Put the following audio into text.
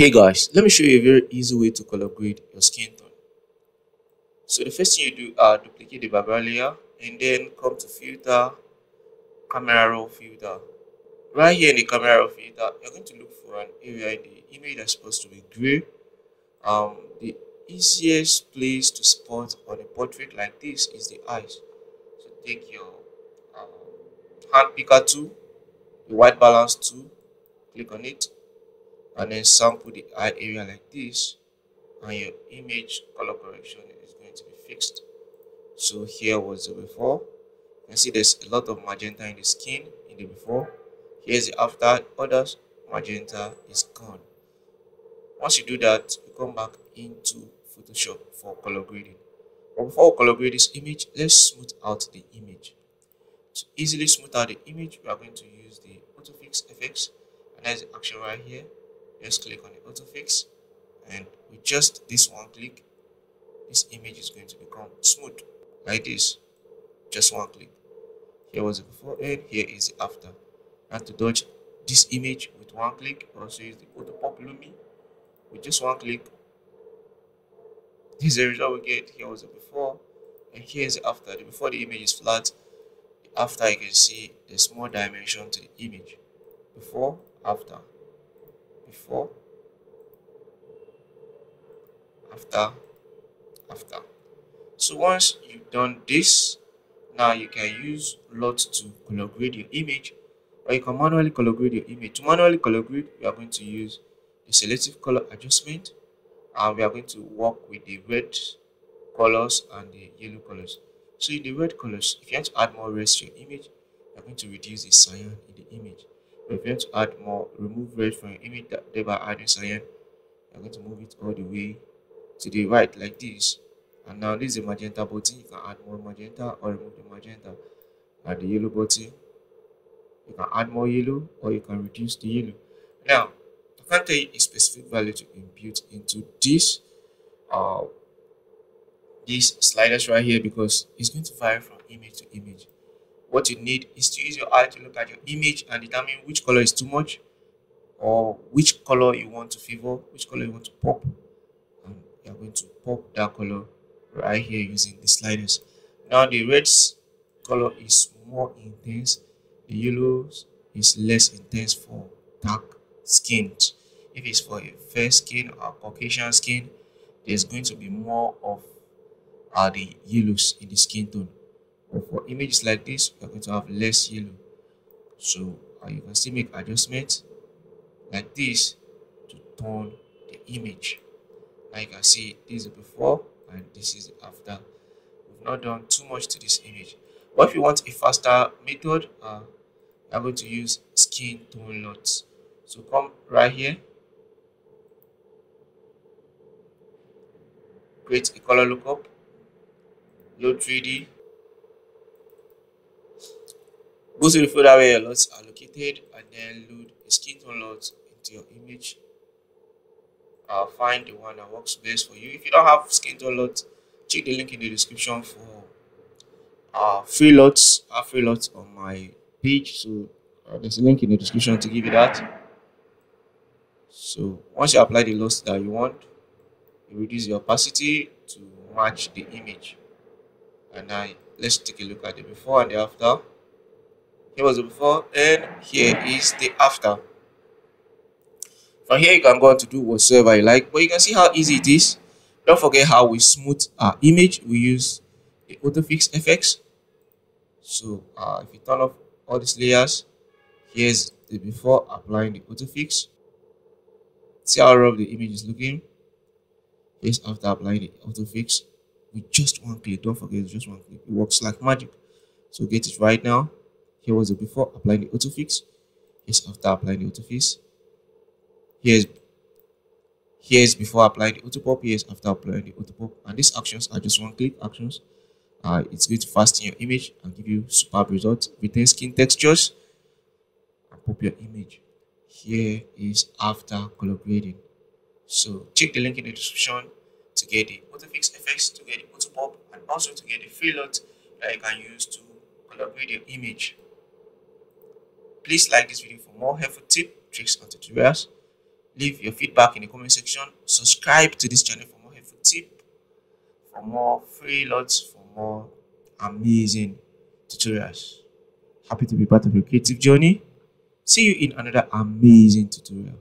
Hey guys, let me show you a very easy way to color grade your skin tone. So the first thing you do are duplicate the background layer and then come to filter, camera raw filter. Right here in the camera raw filter, you're going to look for an area in the image that's supposed to be gray. Um, the easiest place to spot on a portrait like this is the eyes. So take your um, hand picker tool, the white balance tool, click on it and then sample the eye area like this and your image color correction is going to be fixed. So here was the before. You can see there's a lot of magenta in the skin in the before. Here's the after others magenta is gone. Once you do that you come back into photoshop for color grading. But before we color grade this image let's smooth out the image. To easily smooth out the image we are going to use the autofix fx and there's the action right here just click on the auto fix. And with just this one click this image is going to become smooth like this. Just one click. Here was the before and here is the after. And to dodge this image with one click. Also use the auto pop lumi. With just one click this is the result we get. Here was the before and here's the after. The before the image is flat. After you can see there's more dimension to the image. Before after before after after. So once you've done this now you can use LUT to color grade your image or you can manually color grade your image. To manually color grade we are going to use the selective color adjustment and we are going to work with the red colors and the yellow colors. So in the red colors if you want to add more reds to your image you're going to reduce the cyan in the image if you want to add more, remove red from your image, thereby adding cyan, you're going to move it all the way to the right like this. And now this is magenta button. You can add more magenta or remove the magenta. And the yellow button, you can add more yellow or you can reduce the yellow. Now, I can't tell you a specific value to impute into this uh, these sliders right here because it's going to vary from image to image what you need is to use your eye to look at your image and determine which color is too much or which color you want to favor, which color you want to pop. And you're going to pop that color right here using the sliders. Now the red color is more intense, the yellows is less intense for dark skin. If it's for a fair skin or Caucasian skin, there's going to be more of uh, the yellows in the skin tone for images like this you're going to have less yellow. So uh, you can still make adjustments like this to turn the image. Now you can see this is before and this is after. We've not done too much to this image. But if you want a faster method uh, I'm going to use skin tone LUTs so come right here. Create a color lookup. Load 3d Go to the folder where your LUTs are located and then load a skin tone LUT into your image. Uh, find the one that works best for you. If you don't have skin tone LUT, check the link in the description for uh, free LUTs. I have free LUTs on my page, so uh, there's a link in the description to give you that. So once you apply the LUTs that you want, you reduce the opacity to match the image. And now let's take a look at the before and the after here was the before and here is the after. From here you can go on to do whatsoever you like but you can see how easy it is. Don't forget how we smooth our image. We use the autofix fx so uh, if you turn off all these layers here's the before applying the autofix. See how rough the image is looking? Here's after applying the autofix with just one click. Don't forget just one click. It works like magic. So get it right now here was the before applying the autofix. Here's after applying the autofix. Here's here's before applying the autopop. Here's after applying the autopop. And these actions are just one click actions. Uh, it's going to fasten your image and give you superb results. Retain skin textures and pop your image. Here is after color grading. So check the link in the description to get the autofix effects, to get the autopop, and also to get the free LUT that you can use to color grade your image. Please like this video for more helpful tips, tricks, and tutorials. leave your feedback in the comment section. Subscribe to this channel for more helpful tip for more free LUTs for more amazing tutorials. Happy to be part of your creative journey. See you in another amazing tutorial